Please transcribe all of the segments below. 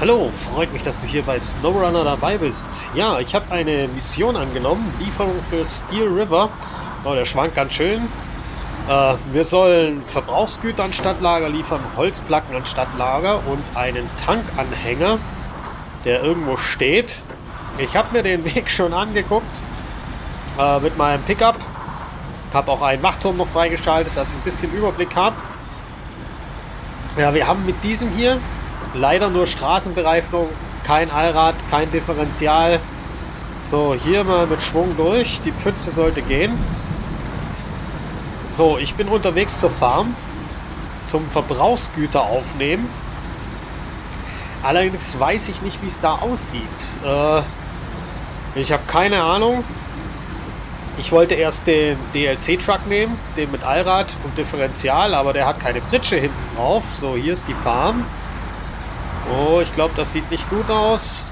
Hallo, freut mich, dass du hier bei SnowRunner dabei bist. Ja, ich habe eine Mission angenommen, Lieferung für Steel River. Oh, der schwankt ganz schön. Äh, wir sollen Verbrauchsgüter an Stadtlager liefern, Holzplatten an Stadtlager und einen Tankanhänger, der irgendwo steht. Ich habe mir den Weg schon angeguckt äh, mit meinem Pickup. Habe auch einen Wachturm noch freigeschaltet, dass ich ein bisschen Überblick habe. Ja, wir haben mit diesem hier leider nur Straßenbereifung, kein Allrad, kein Differential. So, hier mal mit Schwung durch. Die Pfütze sollte gehen. So, ich bin unterwegs zur Farm zum Verbrauchsgüter aufnehmen. Allerdings weiß ich nicht, wie es da aussieht. Äh, ich habe keine Ahnung. Ich wollte erst den DLC-Truck nehmen, den mit Allrad und Differential, aber der hat keine Pritsche hinten drauf. So, hier ist die Farm. Oh, ich glaube, das sieht nicht gut aus.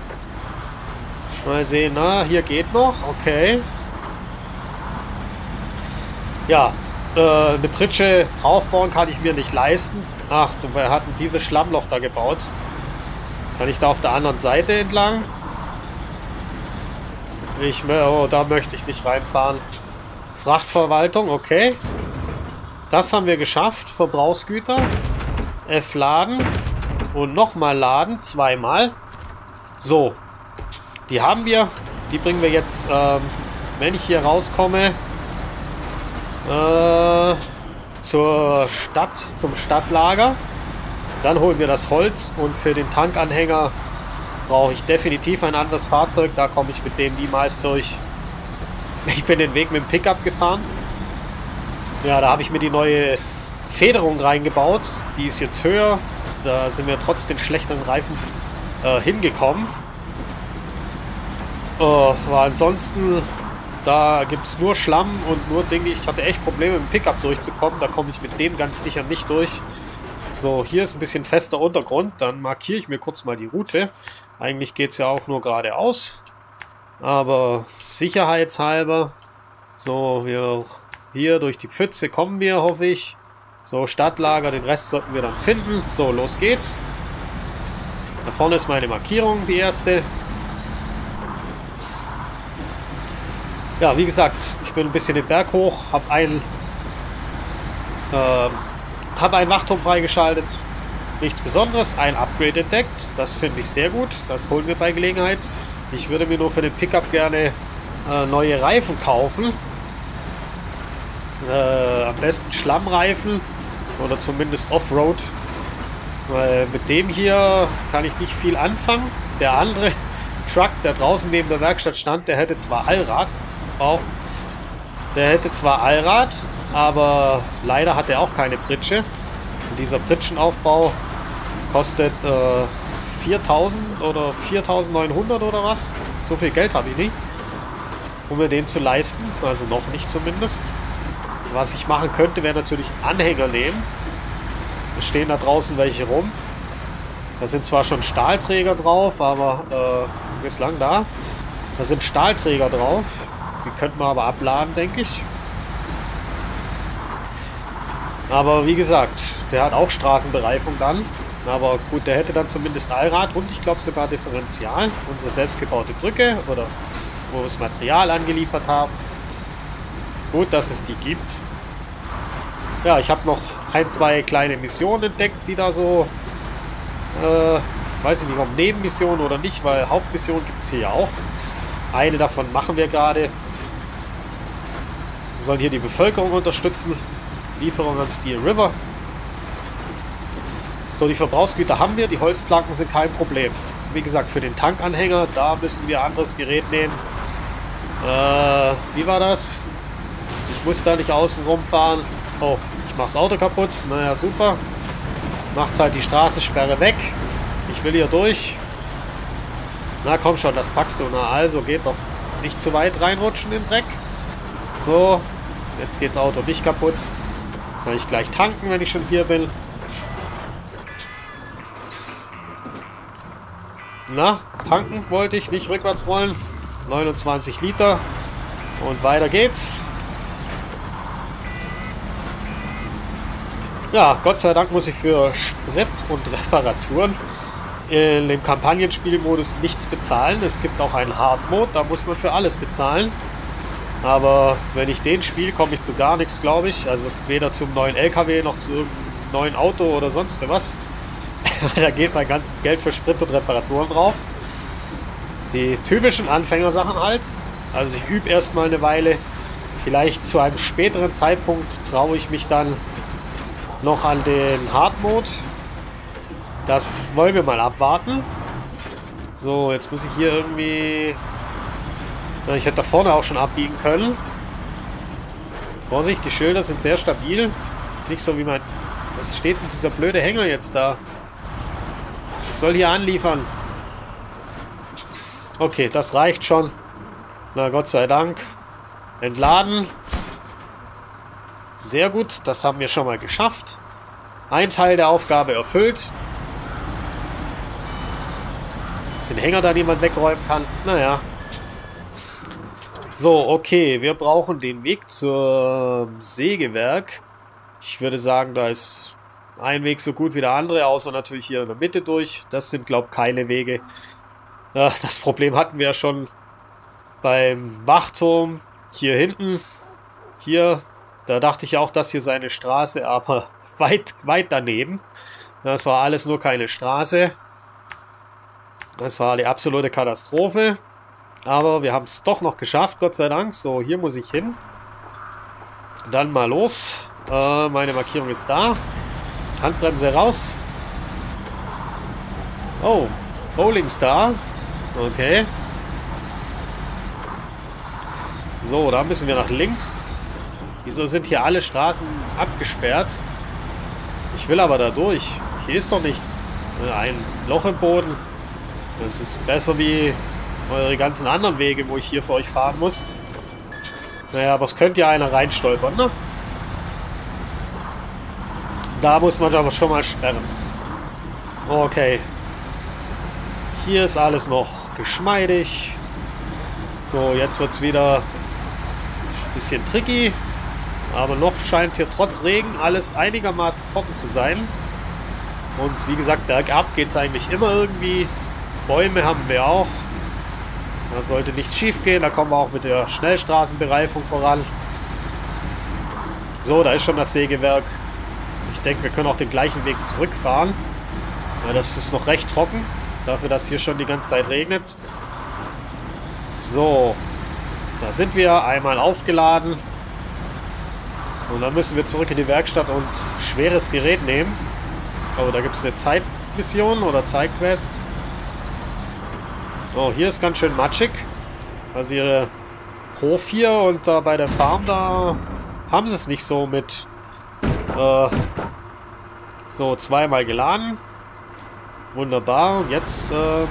Mal sehen, na, hier geht noch. Okay. Ja, äh, eine Pritsche draufbauen kann ich mir nicht leisten. Ach, wir hatten dieses Schlammloch da gebaut. Kann ich da auf der anderen Seite entlang? Ich, oh, da möchte ich nicht reinfahren. Frachtverwaltung, okay. Das haben wir geschafft. Verbrauchsgüter. F laden. Und nochmal laden. Zweimal. So. Die haben wir. Die bringen wir jetzt, ähm, wenn ich hier rauskomme, äh, zur Stadt, zum Stadtlager. Dann holen wir das Holz und für den Tankanhänger brauche ich definitiv ein anderes Fahrzeug. Da komme ich mit dem niemals durch. Ich bin den Weg mit dem Pickup gefahren. Ja, da habe ich mir die neue Federung reingebaut. Die ist jetzt höher. Da sind wir trotz den schlechteren Reifen äh, hingekommen. Äh, aber ansonsten, da gibt es nur Schlamm und nur Dinge. Ich hatte echt Probleme mit dem Pickup durchzukommen. Da komme ich mit dem ganz sicher nicht durch. So, hier ist ein bisschen fester Untergrund. Dann markiere ich mir kurz mal die Route. Eigentlich geht es ja auch nur geradeaus. Aber sicherheitshalber. So, wir hier durch die Pfütze kommen wir, hoffe ich. So, Stadtlager, den Rest sollten wir dann finden. So, los geht's. Da vorne ist meine Markierung, die erste. Ja, wie gesagt, ich bin ein bisschen den Berg hoch, habe ein, äh, hab einen Wachturm freigeschaltet, Nichts Besonderes, ein Upgrade entdeckt. Das finde ich sehr gut. Das holen wir bei Gelegenheit. Ich würde mir nur für den Pickup gerne äh, neue Reifen kaufen. Äh, am besten Schlammreifen oder zumindest Offroad. Weil mit dem hier kann ich nicht viel anfangen. Der andere Truck, der draußen neben der Werkstatt stand, der hätte zwar Allrad. Auch. Der hätte zwar Allrad, aber leider hat er auch keine Pritsche. Und dieser Pritschenaufbau Kostet äh, 4000 oder 4900 oder was. So viel Geld habe ich nicht. Um mir den zu leisten. Also noch nicht zumindest. Was ich machen könnte, wäre natürlich Anhänger nehmen. Es stehen da draußen welche rum. Da sind zwar schon Stahlträger drauf, aber äh, bislang da. Da sind Stahlträger drauf. Die könnten wir aber abladen, denke ich. Aber wie gesagt, der hat auch Straßenbereifung dann. Aber gut, der hätte dann zumindest Allrad und ich glaube sogar Differential. Unsere selbstgebaute Brücke oder wo wir das Material angeliefert haben. Gut, dass es die gibt. Ja, ich habe noch ein, zwei kleine Missionen entdeckt, die da so, äh, weiß ich nicht, ob Nebenmissionen oder nicht, weil Hauptmissionen gibt es hier ja auch. Eine davon machen wir gerade. Wir sollen hier die Bevölkerung unterstützen. Lieferung an Steel River. So, die Verbrauchsgüter haben wir, die Holzplanken sind kein Problem. Wie gesagt, für den Tankanhänger, da müssen wir anderes Gerät nehmen. Äh, wie war das? Muss da nicht außen rumfahren. Oh, ich mach's Auto kaputt. Naja, super. Macht's halt die Straßensperre weg. Ich will hier durch. Na komm schon, das packst du. Na also, geht doch nicht zu weit reinrutschen in den Dreck. So, jetzt geht's Auto nicht kaputt. Kann ich gleich tanken, wenn ich schon hier bin. Na, tanken wollte ich, nicht rückwärts rollen. 29 Liter. Und weiter geht's. Ja, Gott sei Dank muss ich für Sprit und Reparaturen in dem Kampagnenspielmodus nichts bezahlen. Es gibt auch einen Hard Mode, da muss man für alles bezahlen. Aber wenn ich den spiele, komme ich zu gar nichts, glaube ich. Also weder zum neuen LKW noch zu irgendeinem neuen Auto oder sonst was. da geht mein ganzes Geld für Sprit und Reparaturen drauf. Die typischen Anfängersachen halt. Also ich übe erstmal eine Weile. Vielleicht zu einem späteren Zeitpunkt traue ich mich dann noch an den Hard Mode. Das wollen wir mal abwarten. So, jetzt muss ich hier irgendwie... Ich hätte da vorne auch schon abbiegen können. Vorsicht, die Schilder sind sehr stabil. Nicht so wie mein... Was steht denn dieser blöde Hänger jetzt da? Ich soll hier anliefern. Okay, das reicht schon. Na Gott sei Dank. Entladen. Sehr gut, das haben wir schon mal geschafft. Ein Teil der Aufgabe erfüllt. Dass den Hänger da niemand wegräumen kann. Naja. So, okay. Wir brauchen den Weg zum Sägewerk. Ich würde sagen, da ist ein Weg so gut wie der andere, außer natürlich hier in der Mitte durch. Das sind, glaube ich, keine Wege. das Problem hatten wir ja schon beim Wachturm hier hinten. Hier, da dachte ich auch, dass hier seine Straße, aber weit, weit daneben. Das war alles nur keine Straße. Das war die absolute Katastrophe. Aber wir haben es doch noch geschafft, Gott sei Dank. So, hier muss ich hin. Dann mal los. Äh, meine Markierung ist da. Handbremse raus. Oh, Bowling Star. Okay. So, da müssen wir nach links. Wieso sind hier alle Straßen abgesperrt? Ich will aber da durch. Hier ist doch nichts. Ein Loch im Boden. Das ist besser wie eure ganzen anderen Wege, wo ich hier für euch fahren muss. Naja, aber es könnte ja einer reinstolpern, ne? Da muss man aber schon mal sperren. Okay. Hier ist alles noch geschmeidig. So, jetzt wird es wieder ein bisschen tricky. Aber noch scheint hier trotz Regen alles einigermaßen trocken zu sein. Und wie gesagt, bergab geht es eigentlich immer irgendwie. Bäume haben wir auch. Da sollte nichts schief gehen. Da kommen wir auch mit der Schnellstraßenbereifung voran. So, da ist schon das Sägewerk. Ich denke, wir können auch den gleichen Weg zurückfahren. Ja, das ist noch recht trocken. Dafür, dass hier schon die ganze Zeit regnet. So. Da sind wir. Einmal aufgeladen. Und dann müssen wir zurück in die Werkstatt und schweres Gerät nehmen. Oh, da gibt es eine Zeitmission oder Zeitquest. Oh, hier ist ganz schön matschig. Also ihre Hof hier und da bei der Farm, da haben sie es nicht so mit äh, so zweimal geladen. Wunderbar. Jetzt ähm,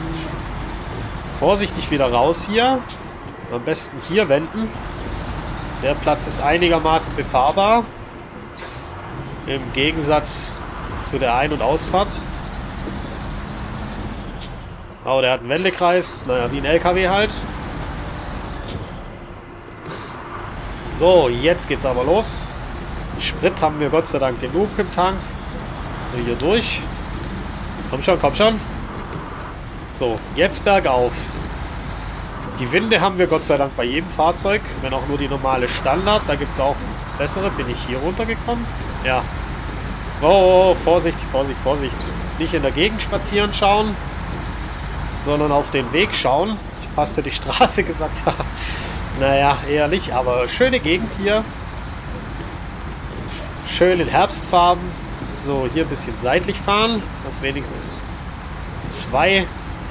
vorsichtig wieder raus hier. Am besten hier wenden. Der Platz ist einigermaßen befahrbar. Im Gegensatz zu der Ein- und Ausfahrt. Oh, der hat einen Wendekreis. Naja, wie ein LKW halt. So, jetzt geht's aber los. Sprit haben wir Gott sei Dank genug im Tank. So, hier durch. Komm schon, komm schon. So, jetzt bergauf. Die Winde haben wir Gott sei Dank bei jedem Fahrzeug, wenn auch nur die normale Standard. Da gibt es auch bessere. Bin ich hier runtergekommen? Ja. Oh, Vorsicht, Vorsicht, Vorsicht. Nicht in der Gegend spazieren schauen, sondern auf den Weg schauen. Ich fast die Straße gesagt naja, eher nicht, aber schöne Gegend hier. Schön in Herbstfarben. So, hier ein bisschen seitlich fahren, dass wenigstens zwei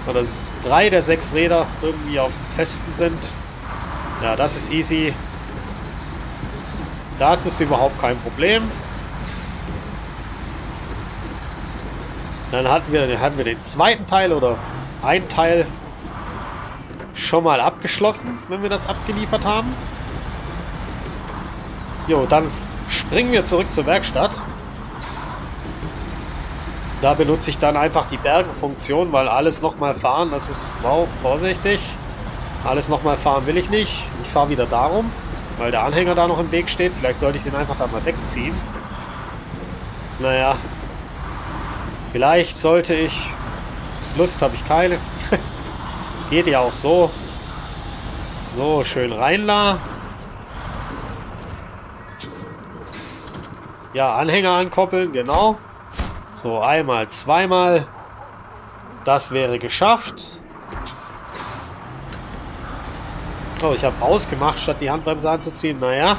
oder drei der sechs Räder irgendwie auf festen sind. Ja, das ist easy. Das ist überhaupt kein Problem. Dann hatten wir, hatten wir den zweiten Teil oder ein Teil schon mal abgeschlossen, wenn wir das abgeliefert haben. Jo, dann springen wir zurück zur Werkstatt. Da benutze ich dann einfach die Bergenfunktion, weil alles nochmal fahren, das ist, wow, vorsichtig. Alles nochmal fahren will ich nicht. Ich fahre wieder darum, weil der Anhänger da noch im Weg steht. Vielleicht sollte ich den einfach da mal wegziehen. Naja. Vielleicht sollte ich Lust habe ich keine. Geht ja auch so. So, schön rein da. Ja, Anhänger ankoppeln, genau. So, einmal, zweimal. Das wäre geschafft. Oh, ich habe ausgemacht, statt die Handbremse anzuziehen. Naja.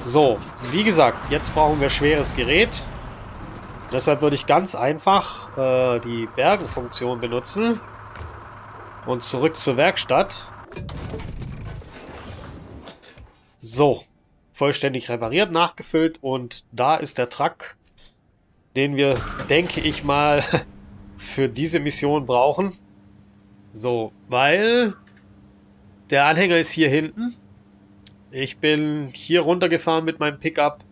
So, wie gesagt, jetzt brauchen wir schweres Gerät. Deshalb würde ich ganz einfach äh, die Bergenfunktion benutzen. Und zurück zur Werkstatt. So. Vollständig repariert, nachgefüllt. Und da ist der Truck, den wir, denke ich mal, für diese Mission brauchen. So, weil der Anhänger ist hier hinten. Ich bin hier runtergefahren mit meinem Pickup.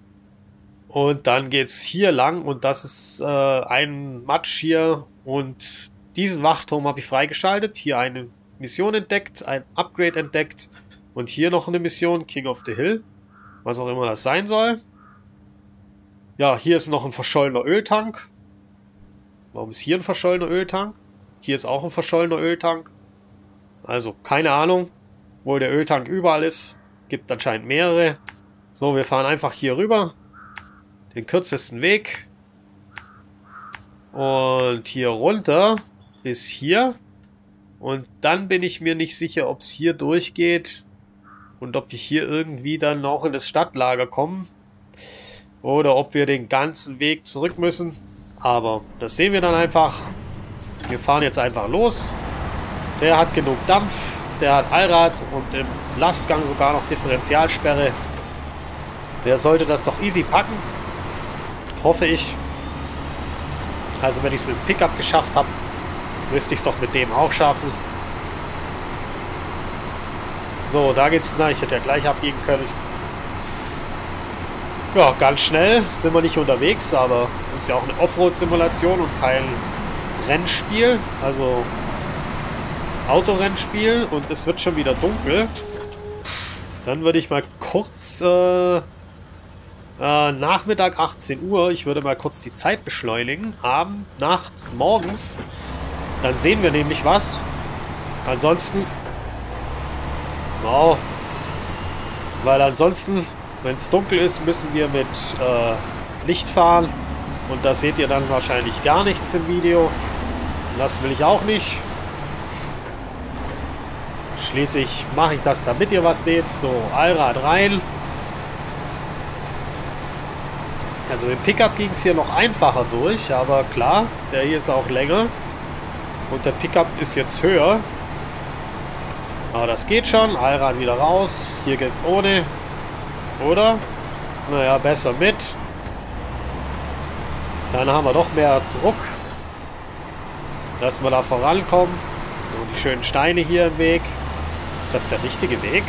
Und dann geht es hier lang und das ist äh, ein Matsch hier und diesen Wachturm habe ich freigeschaltet. Hier eine Mission entdeckt, ein Upgrade entdeckt und hier noch eine Mission, King of the Hill. Was auch immer das sein soll. Ja, hier ist noch ein verschollener Öltank. Warum ist hier ein verschollener Öltank? Hier ist auch ein verschollener Öltank. Also, keine Ahnung, wo der Öltank überall ist. Gibt anscheinend mehrere. So, wir fahren einfach hier rüber. Den kürzesten Weg. Und hier runter bis hier. Und dann bin ich mir nicht sicher, ob es hier durchgeht und ob wir hier irgendwie dann noch in das Stadtlager kommen. Oder ob wir den ganzen Weg zurück müssen. Aber das sehen wir dann einfach. Wir fahren jetzt einfach los. Der hat genug Dampf. Der hat Allrad und im Lastgang sogar noch Differentialsperre. Der sollte das doch easy packen. Hoffe ich. Also wenn ich es mit dem Pickup geschafft habe, Müsste ich es doch mit dem auch schaffen. So, da geht's. Na, ich hätte ja gleich abbiegen können. Ja, ganz schnell sind wir nicht unterwegs, aber ist ja auch eine Offroad-Simulation und kein Rennspiel. Also Autorennspiel und es wird schon wieder dunkel. Dann würde ich mal kurz äh, äh, Nachmittag 18 Uhr, ich würde mal kurz die Zeit beschleunigen. Abend, Nacht, morgens dann sehen wir nämlich was. Ansonsten... Wow. Weil ansonsten, wenn es dunkel ist, müssen wir mit äh, Licht fahren. Und da seht ihr dann wahrscheinlich gar nichts im Video. Das will ich auch nicht. Schließlich mache ich das, damit ihr was seht. So, Allrad rein. Also im Pickup ging es hier noch einfacher durch, aber klar, der hier ist auch länger. Und der Pickup ist jetzt höher. Aber das geht schon. Allrad wieder raus. Hier geht's ohne. Oder? Naja, besser mit. Dann haben wir doch mehr Druck. Dass wir da vorankommen. Und die schönen Steine hier im Weg. Ist das der richtige Weg?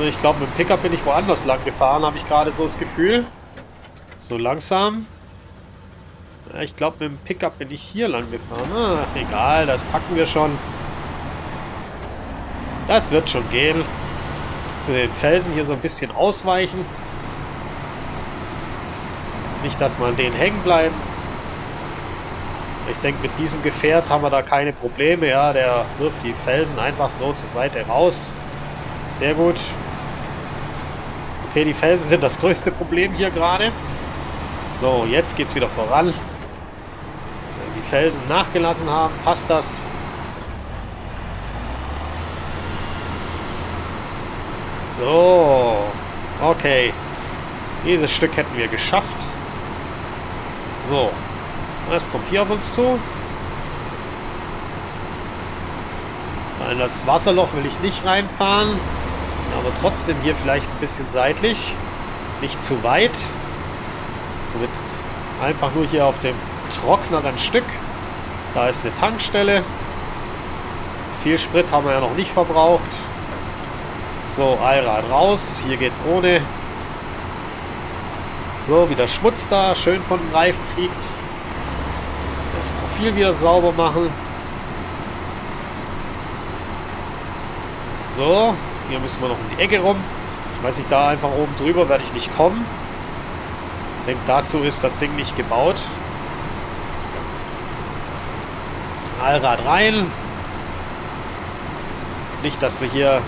Ich glaube, mit dem Pickup bin ich woanders lang gefahren, habe ich gerade so das Gefühl. So langsam. Ich glaube, mit dem Pickup bin ich hier lang gefahren. Ach, egal, das packen wir schon. Das wird schon gehen. Zu den Felsen hier so ein bisschen ausweichen. Nicht, dass wir an denen hängen bleiben. Ich denke, mit diesem Gefährt haben wir da keine Probleme. Ja, der wirft die Felsen einfach so zur Seite raus. Sehr gut. Okay, die Felsen sind das größte Problem hier gerade. So, jetzt geht's wieder voran die Felsen nachgelassen haben, passt das. So. Okay. Dieses Stück hätten wir geschafft. So. Was kommt hier auf uns zu? In das Wasserloch will ich nicht reinfahren. Aber trotzdem hier vielleicht ein bisschen seitlich. Nicht zu weit. Somit einfach nur hier auf dem trockneren Stück. Da ist eine Tankstelle. Viel Sprit haben wir ja noch nicht verbraucht. So, Allrad raus. Hier geht's ohne. So, wieder Schmutz da. Schön von den Reifen fliegt. Das Profil wieder sauber machen. So, hier müssen wir noch um die Ecke rum. Ich weiß nicht, da einfach oben drüber werde ich nicht kommen. Denke, dazu ist das Ding nicht gebaut. Allrad rein. Nicht, dass wir hier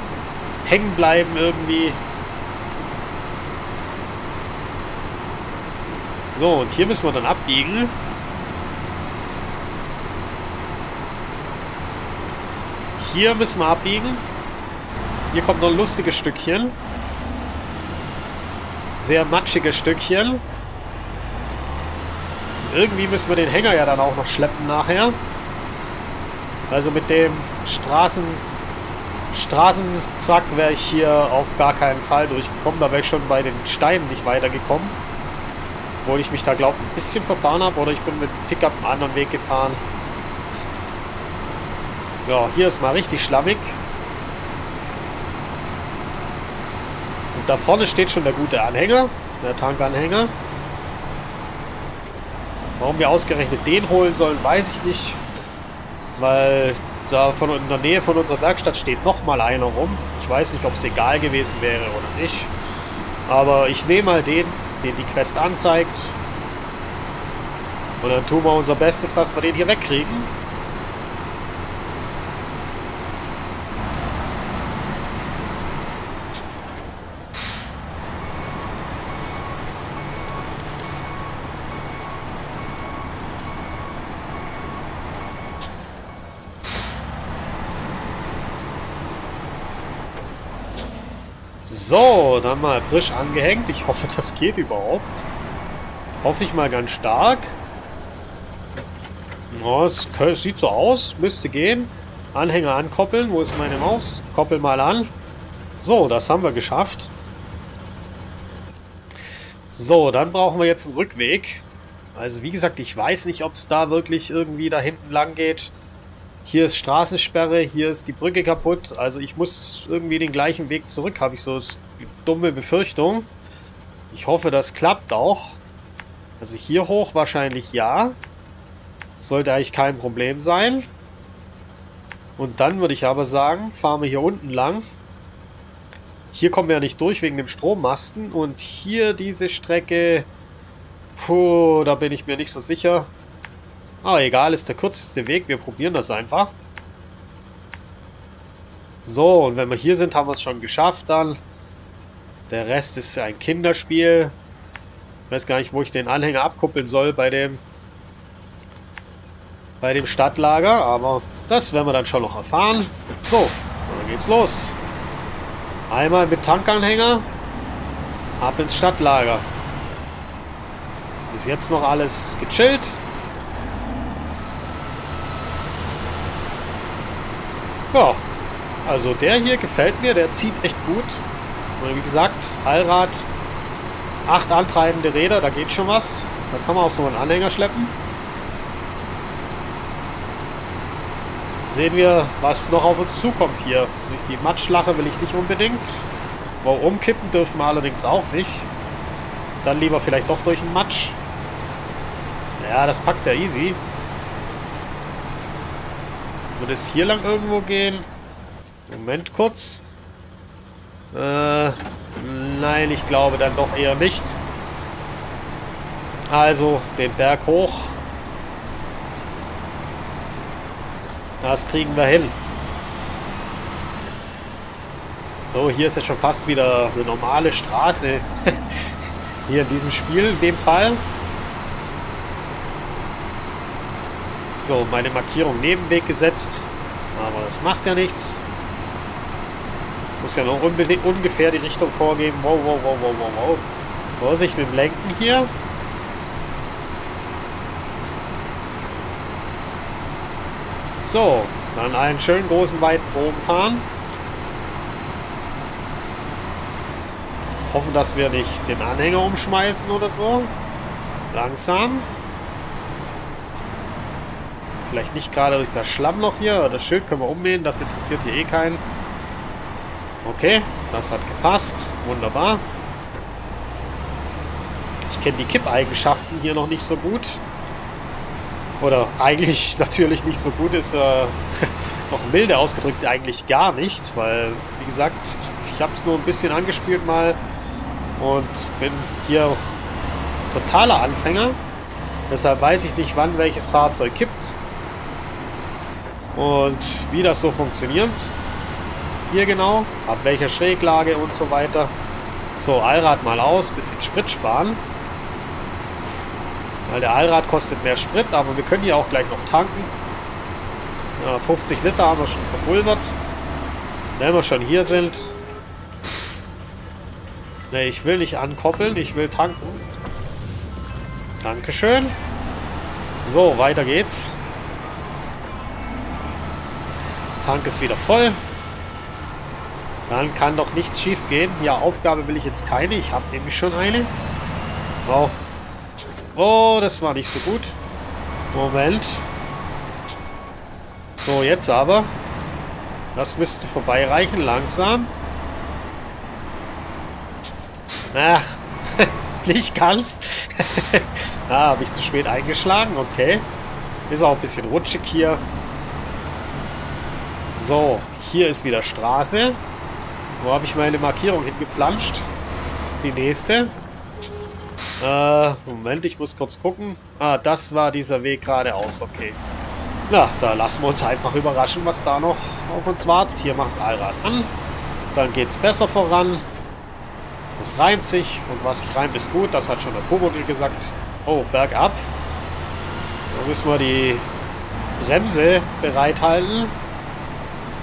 hängen bleiben irgendwie. So, und hier müssen wir dann abbiegen. Hier müssen wir abbiegen. Hier kommt noch ein lustiges Stückchen. Sehr matschiges Stückchen. Irgendwie müssen wir den Hänger ja dann auch noch schleppen nachher. Also mit dem Straßen Straßentrack wäre ich hier auf gar keinen Fall durchgekommen. Da wäre ich schon bei den Steinen nicht weitergekommen. Obwohl ich mich da, glaube ein bisschen verfahren habe. Oder ich bin mit Pickup einen anderen Weg gefahren. Ja, hier ist mal richtig schlammig. Und da vorne steht schon der gute Anhänger. Der Tankanhänger. Warum wir ausgerechnet den holen sollen, weiß ich nicht. Weil da von, in der Nähe von unserer Werkstatt steht nochmal einer rum. Ich weiß nicht, ob es egal gewesen wäre oder nicht. Aber ich nehme mal den, den die Quest anzeigt. Und dann tun wir unser Bestes, dass wir den hier wegkriegen. So, dann mal frisch angehängt. Ich hoffe, das geht überhaupt. Hoffe ich mal ganz stark. Oh, es sieht so aus. Müsste gehen. Anhänger ankoppeln. Wo ist meine Maus? Koppel mal an. So, das haben wir geschafft. So, dann brauchen wir jetzt einen Rückweg. Also wie gesagt, ich weiß nicht, ob es da wirklich irgendwie da hinten lang geht. Hier ist Straßensperre, hier ist die Brücke kaputt. Also ich muss irgendwie den gleichen Weg zurück, habe ich so dumme Befürchtung. Ich hoffe, das klappt auch. Also hier hoch wahrscheinlich ja. Sollte eigentlich kein Problem sein. Und dann würde ich aber sagen, fahren wir hier unten lang. Hier kommen wir ja nicht durch wegen dem Strommasten. Und hier diese Strecke... Puh, da bin ich mir nicht so sicher. Aber egal, ist der kürzeste Weg. Wir probieren das einfach. So, und wenn wir hier sind, haben wir es schon geschafft dann. Der Rest ist ein Kinderspiel. Ich weiß gar nicht, wo ich den Anhänger abkuppeln soll bei dem bei dem Stadtlager, aber das werden wir dann schon noch erfahren. So, dann geht's los. Einmal mit Tankanhänger ab ins Stadtlager. Bis jetzt noch alles gechillt. Ja, also der hier gefällt mir, der zieht echt gut. Und wie gesagt, Allrad, acht antreibende Räder, da geht schon was. Da kann man auch so einen Anhänger schleppen. Sehen wir, was noch auf uns zukommt hier. Die Matschlache will ich nicht unbedingt. Wow, umkippen dürfen wir allerdings auch nicht. Dann lieber vielleicht doch durch den Matsch. Ja, das packt er easy. Würde es hier lang irgendwo gehen? Moment kurz. Äh, nein, ich glaube dann doch eher nicht. Also, den Berg hoch. Das kriegen wir hin. So, hier ist jetzt schon fast wieder eine normale Straße. hier in diesem Spiel, in dem Fall. So, meine Markierung Nebenweg gesetzt. Aber das macht ja nichts. Muss ja noch ungefähr die Richtung vorgeben. Wow, wow, wow, wow, wow, wow. Vorsicht mit dem Lenken hier. So, dann einen schönen großen weiten Bogen fahren. Hoffen, dass wir nicht den Anhänger umschmeißen oder so. Langsam. Vielleicht nicht gerade durch das Schlammloch hier. Das Schild können wir ummähen. Das interessiert hier eh keinen. Okay, das hat gepasst. Wunderbar. Ich kenne die Kippeigenschaften hier noch nicht so gut. Oder eigentlich natürlich nicht so gut ist, äh, noch milde ausgedrückt, eigentlich gar nicht. Weil, wie gesagt, ich habe es nur ein bisschen angespielt mal. Und bin hier auch totaler Anfänger. Deshalb weiß ich nicht, wann welches Fahrzeug kippt. Und wie das so funktioniert, hier genau, ab welcher Schräglage und so weiter. So, Allrad mal aus, bisschen Sprit sparen. Weil der Allrad kostet mehr Sprit, aber wir können hier auch gleich noch tanken. Ja, 50 Liter haben wir schon verpulvert. Wenn wir schon hier sind. Ne, ich will nicht ankoppeln, ich will tanken. Dankeschön. So, weiter geht's. Tank ist wieder voll. Dann kann doch nichts schief gehen. Ja, Aufgabe will ich jetzt keine. Ich habe nämlich schon eine. Wow. Oh, das war nicht so gut. Moment. So, jetzt aber. Das müsste vorbeireichen, langsam. Ach, nicht ganz. ah, habe ich zu spät eingeschlagen, okay. Ist auch ein bisschen rutschig hier. So, hier ist wieder Straße. Wo habe ich meine Markierung hingepflanscht? Die nächste. Äh, Moment, ich muss kurz gucken. Ah, das war dieser Weg geradeaus, okay. Na, da lassen wir uns einfach überraschen, was da noch auf uns wartet. Hier mach das Allrad an. Dann geht es besser voran. Es reimt sich und was sich reimt ist gut. Das hat schon der Pumuckl gesagt. Oh, bergab. Da müssen wir die Bremse bereithalten.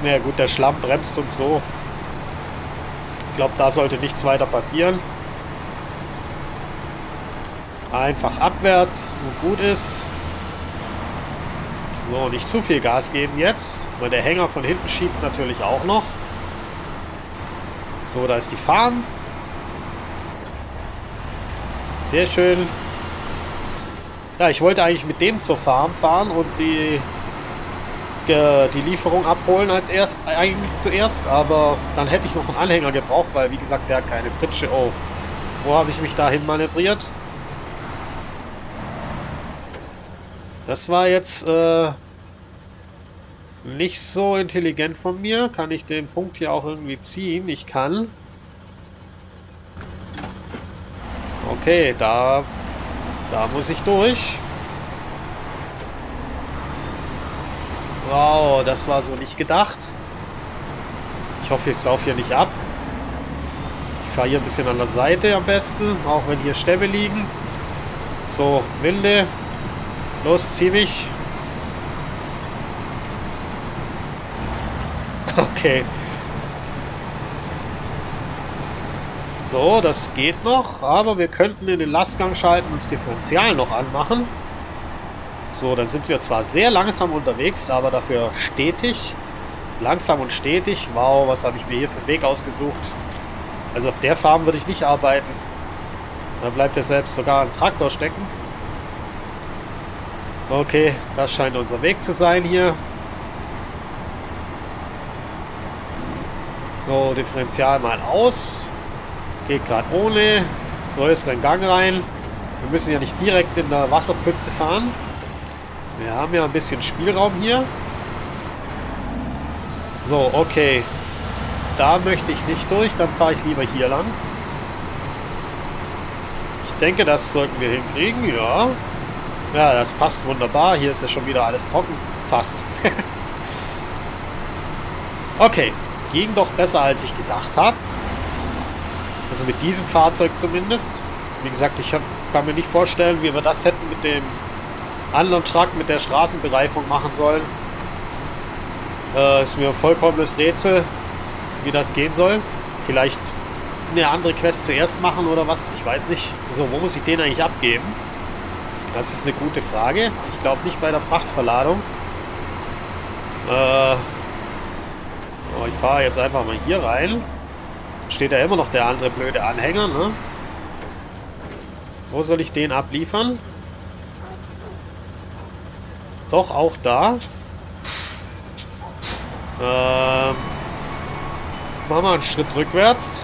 Na ja, gut, der Schlamm bremst uns so. Ich glaube, da sollte nichts weiter passieren. Einfach abwärts und gut ist. So, nicht zu viel Gas geben jetzt, weil der Hänger von hinten schiebt natürlich auch noch. So, da ist die Farm. Sehr schön. Ja, ich wollte eigentlich mit dem zur Farm fahren und die die Lieferung abholen als erst, eigentlich zuerst, aber dann hätte ich noch einen Anhänger gebraucht, weil wie gesagt, der hat keine Pritsche. Oh, wo habe ich mich dahin manövriert? Das war jetzt äh, nicht so intelligent von mir. Kann ich den Punkt hier auch irgendwie ziehen? Ich kann. Okay, da, da muss ich durch. Wow, das war so nicht gedacht. Ich hoffe, ich sauf hier nicht ab. Ich fahre hier ein bisschen an der Seite am besten, auch wenn hier Stämme liegen. So, Winde. Los, zieh mich. Okay. So, das geht noch, aber wir könnten in den Lastgang schalten und das Differential noch anmachen. So, dann sind wir zwar sehr langsam unterwegs, aber dafür stetig. Langsam und stetig. Wow, was habe ich mir hier für einen Weg ausgesucht. Also auf der Farm würde ich nicht arbeiten. Da bleibt ja selbst sogar ein Traktor stecken. Okay, das scheint unser Weg zu sein hier. So, Differential mal aus. Geht gerade ohne. Größeren Gang rein. Wir müssen ja nicht direkt in der Wasserpfütze fahren. Wir haben ja ein bisschen Spielraum hier. So, okay. Da möchte ich nicht durch, dann fahre ich lieber hier lang. Ich denke, das sollten wir hinkriegen, ja. Ja, das passt wunderbar. Hier ist ja schon wieder alles trocken. Fast. okay, ging doch besser, als ich gedacht habe. Also mit diesem Fahrzeug zumindest. Wie gesagt, ich hab, kann mir nicht vorstellen, wie wir das hätten mit dem anderen Truck mit der Straßenbereifung machen sollen. Äh, ist mir ein vollkommenes Rätsel, wie das gehen soll. Vielleicht eine andere Quest zuerst machen oder was, ich weiß nicht. So, wo muss ich den eigentlich abgeben? Das ist eine gute Frage. Ich glaube nicht bei der Frachtverladung. Äh, oh, ich fahre jetzt einfach mal hier rein. Steht da immer noch der andere blöde Anhänger, ne? Wo soll ich den abliefern? Doch, auch da. Ähm, machen wir einen Schritt rückwärts.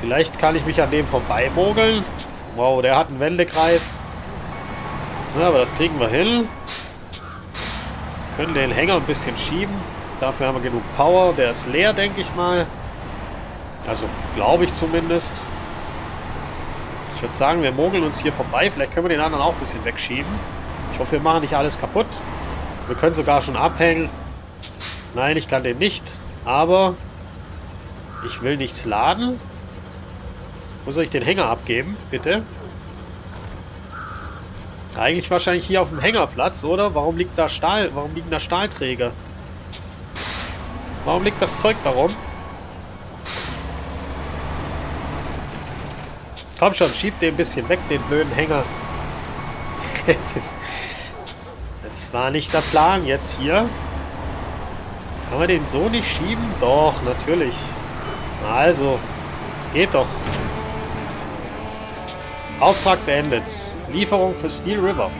Vielleicht kann ich mich an dem vorbeimogeln. Wow, der hat einen Wendekreis. Ja, aber das kriegen wir hin. Können den Hänger ein bisschen schieben. Dafür haben wir genug Power. Der ist leer, denke ich mal. Also, glaube ich zumindest. Ich würde sagen, wir mogeln uns hier vorbei. Vielleicht können wir den anderen auch ein bisschen wegschieben. Ich hoffe, wir machen nicht alles kaputt. Wir können sogar schon abhängen. Nein, ich kann den nicht. Aber ich will nichts laden. Wo soll ich den Hänger abgeben, bitte? Eigentlich wahrscheinlich hier auf dem Hängerplatz, oder? Warum liegt da Stahl? Warum liegen da Stahlträger? Warum liegt das Zeug da rum? Komm schon, schieb den ein bisschen weg, den blöden Hänger. Es ist... Es war nicht der Plan jetzt hier. Kann man den so nicht schieben? Doch, natürlich. Also, geht doch. Auftrag beendet. Lieferung für Steel River.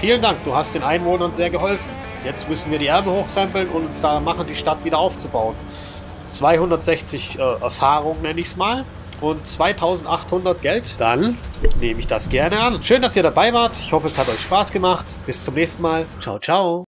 Vielen Dank, du hast den Einwohnern sehr geholfen. Jetzt müssen wir die Ärmel hochkrempeln und uns da machen, die Stadt wieder aufzubauen. 260 äh, Erfahrung nenne ich es mal und 2800 Geld, dann nehme ich das gerne an. Schön, dass ihr dabei wart. Ich hoffe, es hat euch Spaß gemacht. Bis zum nächsten Mal. Ciao, ciao.